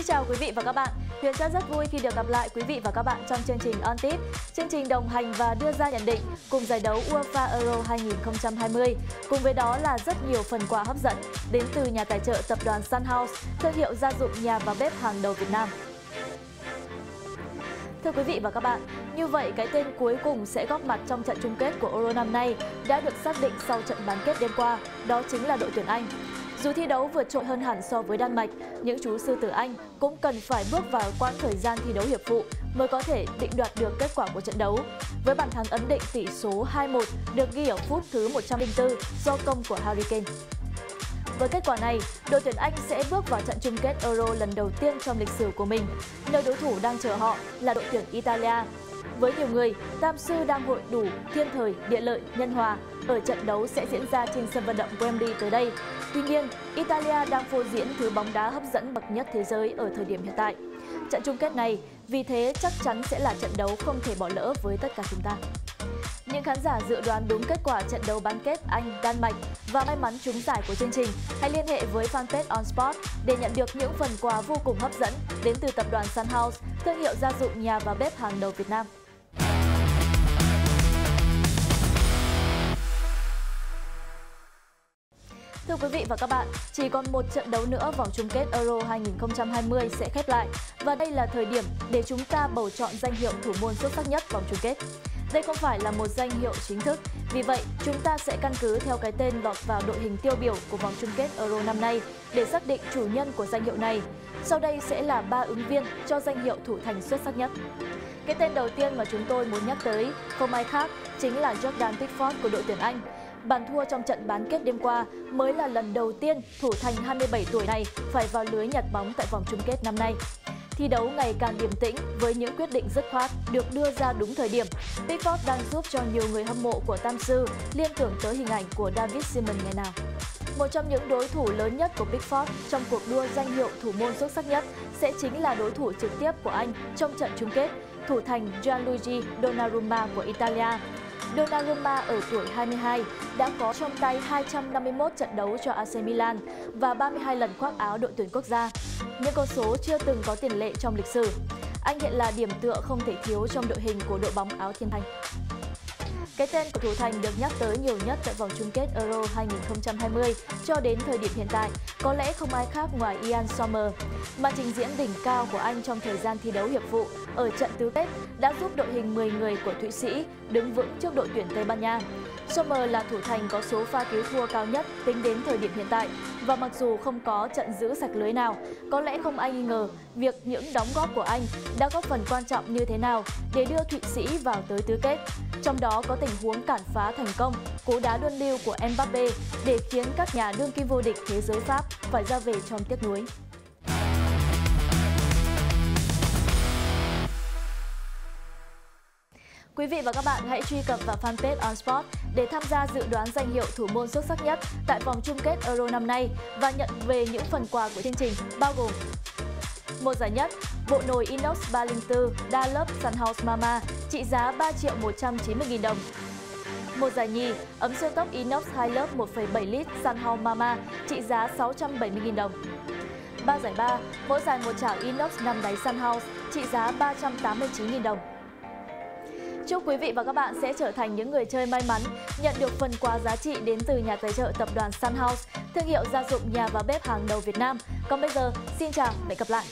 Xin chào quý vị và các bạn. Huyền Trang rất vui khi được gặp lại quý vị và các bạn trong chương trình On Tip, chương trình đồng hành và đưa ra nhận định cùng giải đấu UEFA Euro 2020. Cùng với đó là rất nhiều phần quà hấp dẫn đến từ nhà tài trợ tập đoàn Sun House, thương hiệu gia dụng nhà và bếp hàng đầu Việt Nam. Thưa quý vị và các bạn, như vậy cái tên cuối cùng sẽ góp mặt trong trận chung kết của Euro năm nay đã được xác định sau trận bán kết đêm qua, đó chính là đội tuyển Anh. Dù thi đấu vượt trội hơn hẳn so với Đan Mạch, những chú sư tử Anh cũng cần phải bước vào quãng thời gian thi đấu hiệp phụ mới có thể định đoạt được kết quả của trận đấu. Với bàn thắng ấn định tỷ số 2-1 được ghi ở phút thứ 104 do công của Harry Kane. Với kết quả này, đội tuyển Anh sẽ bước vào trận chung kết Euro lần đầu tiên trong lịch sử của mình, nơi đối thủ đang chờ họ là đội tuyển Italia. Với nhiều người, Tam Sư đang hội đủ thiên thời, địa lợi, nhân hòa ở trận đấu sẽ diễn ra trên sân vận động Wembley tới đây. Tuy nhiên, Italia đang phô diễn thứ bóng đá hấp dẫn bậc nhất thế giới ở thời điểm hiện tại. Trận chung kết này vì thế chắc chắn sẽ là trận đấu không thể bỏ lỡ với tất cả chúng ta. Những khán giả dự đoán đúng kết quả trận đấu bán kết Anh Đan Mạch và may mắn trúng giải của chương trình, hãy liên hệ với fanpage On Sport để nhận được những phần quà vô cùng hấp dẫn đến từ tập đoàn Sun House, thương hiệu gia dụng nhà và bếp hàng đầu Việt Nam. Thưa quý vị và các bạn, chỉ còn một trận đấu nữa vòng chung kết Euro 2020 sẽ khép lại và đây là thời điểm để chúng ta bầu chọn danh hiệu thủ môn xuất sắc nhất vòng chung kết. Đây không phải là một danh hiệu chính thức, vì vậy chúng ta sẽ căn cứ theo cái tên lọt vào đội hình tiêu biểu của vòng chung kết Euro năm nay để xác định chủ nhân của danh hiệu này. Sau đây sẽ là ba ứng viên cho danh hiệu thủ thành xuất sắc nhất. Cái tên đầu tiên mà chúng tôi muốn nhắc tới không ai khác chính là Jordan Pickford của đội tuyển Anh. Bàn thua trong trận bán kết đêm qua mới là lần đầu tiên thủ thành 27 tuổi này phải vào lưới nhặt bóng tại vòng chung kết năm nay. Thi đấu ngày càng điềm tĩnh với những quyết định dứt khoát được đưa ra đúng thời điểm. Pickford đang giúp cho nhiều người hâm mộ của Tam Sư liên tưởng tới hình ảnh của David Simon ngày nào. Một trong những đối thủ lớn nhất của Pickford trong cuộc đua danh hiệu thủ môn xuất sắc nhất sẽ chính là đối thủ trực tiếp của anh trong trận chung kết, thủ thành Gianluigi Donnarumma của Italia. Donnarumma ở tuổi 22 đã có trong tay 251 trận đấu cho AC Milan và 32 lần khoác áo đội tuyển quốc gia. Những con số chưa từng có tiền lệ trong lịch sử. Anh hiện là điểm tựa không thể thiếu trong đội hình của đội bóng áo thiên thanh. Cái tên của thủ thành được nhắc tới nhiều nhất tại vòng chung kết Euro 2020 cho đến thời điểm hiện tại, có lẽ không ai khác ngoài Ian Sommer. Màn trình diễn đỉnh cao của anh trong thời gian thi đấu hiệp vụ ở trận tứ kết đã giúp đội hình 10 người của Thụy Sĩ đứng vững trước đội tuyển Tây Ban Nha. Sommer là thủ thành có số pha cứu thua cao nhất tính đến thời điểm hiện tại và mặc dù không có trận giữ sạch lưới nào, có lẽ không ai nghi ngờ việc những đóng góp của anh đã góp phần quan trọng như thế nào để đưa Thụy Sĩ vào tới tứ kết. Trong đó có tình huống cản phá thành công, cú đá luân lưu của Mbappe để khiến các nhà đương kim vô địch thế giới Pháp phải ra về trong tiếc nuối. Quý vị và các bạn hãy truy cập vào fanpage On Sport để tham gia dự đoán danh hiệu thủ môn xuất sắc nhất tại vòng chung kết Euro năm nay và nhận về những phần quà của chương trình bao gồm một giải nhất, bộ nồi inox 304 đa lớp Sunhouse Mama trị giá 3 triệu 190 000 đồng. Một giải nhì, ấm siêu tốc inox 2 lớp 1,7 lít Sunhouse Mama trị giá 670 000 đồng. Ba giải ba, mỗi giải một chảo inox 5 đáy Sunhouse trị giá 389 000 đồng. Chúc quý vị và các bạn sẽ trở thành những người chơi may mắn, nhận được phần quà giá trị đến từ nhà tài trợ tập đoàn Sun House, thương hiệu gia dụng nhà và bếp hàng đầu Việt Nam. Còn bây giờ, xin chào và hẹn gặp lại!